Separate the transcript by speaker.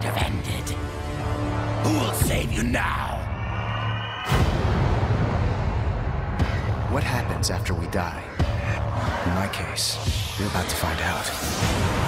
Speaker 1: decided. Who will save you now?
Speaker 2: What happens after we die? In my case, you're about to find out.